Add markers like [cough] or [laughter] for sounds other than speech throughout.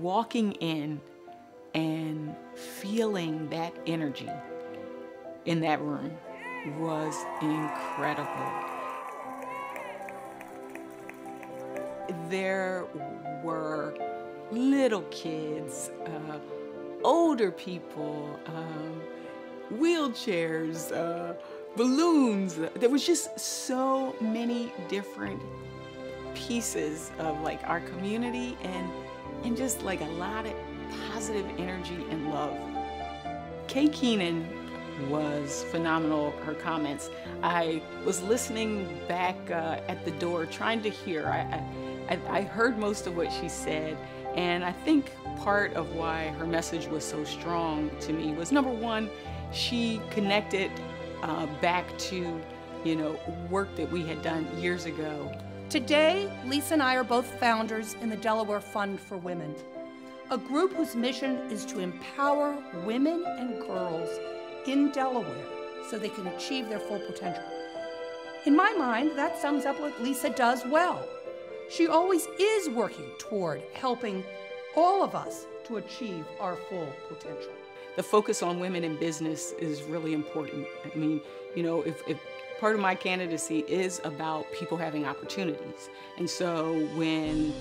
walking in and feeling that energy in that room was incredible. There were little kids, uh, older people, um, wheelchairs, uh, balloons. There was just so many different pieces of like our community and and just like a lot of positive energy and love. Kay Keenan was phenomenal, her comments. I was listening back uh, at the door trying to hear. I, I, I heard most of what she said and I think part of why her message was so strong to me was number one, she connected uh, back to, you know, work that we had done years ago. Today, Lisa and I are both founders in the Delaware Fund for Women, a group whose mission is to empower women and girls in Delaware so they can achieve their full potential. In my mind, that sums up what Lisa does well. She always is working toward helping all of us to achieve our full potential. The focus on women in business is really important. I mean, you know, if, if part of my candidacy is about people having opportunities. And so when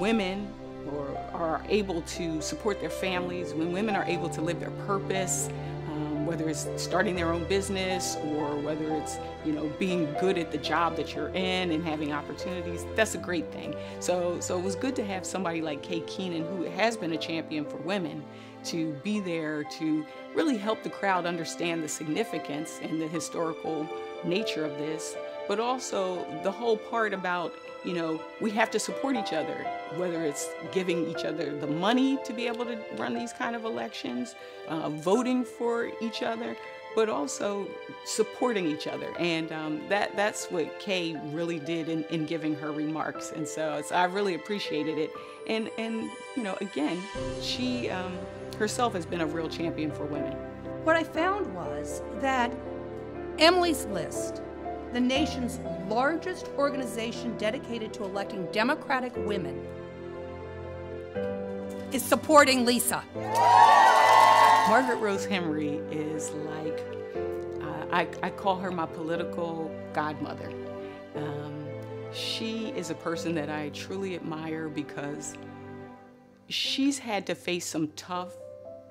women or are able to support their families, when women are able to live their purpose, um, whether it's starting their own business or whether it's you know being good at the job that you're in and having opportunities that's a great thing so so it was good to have somebody like Kay Keenan who has been a champion for women to be there to really help the crowd understand the significance and the historical nature of this but also the whole part about you know, we have to support each other, whether it's giving each other the money to be able to run these kind of elections, uh, voting for each other, but also supporting each other. And um, that, that's what Kay really did in, in giving her remarks. And so, so, I really appreciated it. And, and you know, again, she um, herself has been a real champion for women. What I found was that Emily's List the nation's largest organization dedicated to electing Democratic women, is supporting Lisa. Margaret Rose Henry is like, uh, I, I, call her my political godmother. Um, she is a person that I truly admire because she's had to face some tough,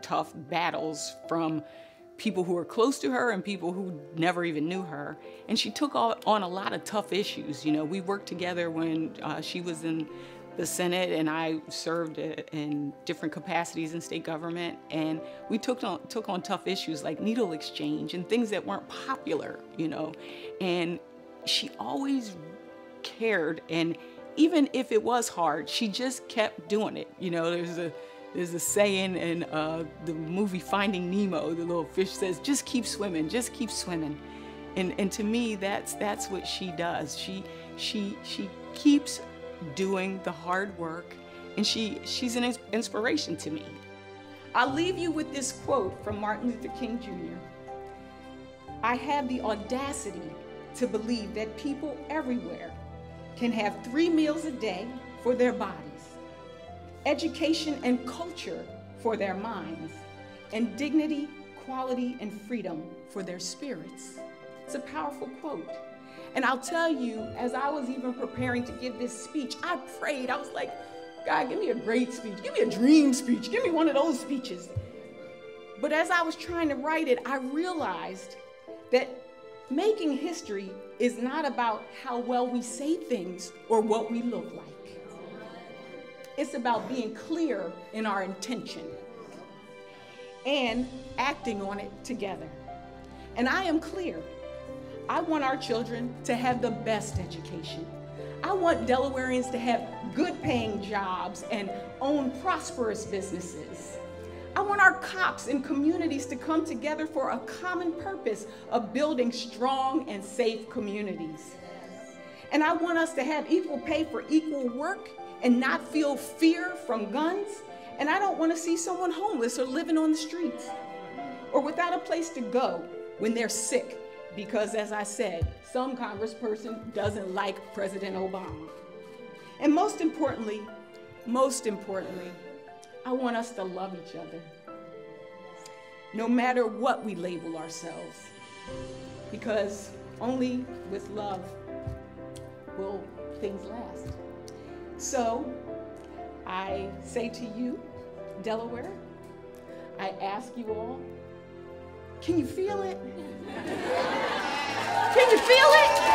tough battles from people who were close to her and people who never even knew her. And she took on a lot of tough issues. You know, we worked together when uh, she was in the Senate and I served in different capacities in state government. And we took on, took on tough issues like needle exchange and things that weren't popular, you know. And she always cared. And even if it was hard, she just kept doing it. You know, there's a there's a saying in uh, the movie Finding Nemo, the little fish says, just keep swimming, just keep swimming. And, and to me, that's, that's what she does. She, she, she keeps doing the hard work and she, she's an inspiration to me. I'll leave you with this quote from Martin Luther King Jr. I have the audacity to believe that people everywhere can have three meals a day for their bodies education and culture for their minds, and dignity, quality, and freedom for their spirits. It's a powerful quote. And I'll tell you, as I was even preparing to give this speech, I prayed. I was like, God, give me a great speech. Give me a dream speech. Give me one of those speeches. But as I was trying to write it, I realized that making history is not about how well we say things or what we look like. It's about being clear in our intention and acting on it together. And I am clear. I want our children to have the best education. I want Delawareans to have good paying jobs and own prosperous businesses. I want our cops and communities to come together for a common purpose of building strong and safe communities. And I want us to have equal pay for equal work and not feel fear from guns. And I don't want to see someone homeless or living on the streets or without a place to go when they're sick because, as I said, some congressperson doesn't like President Obama. And most importantly, most importantly, I want us to love each other. No matter what we label ourselves. Because only with love will things last. So I say to you, Delaware, I ask you all, can you feel it? [laughs] Can you feel it?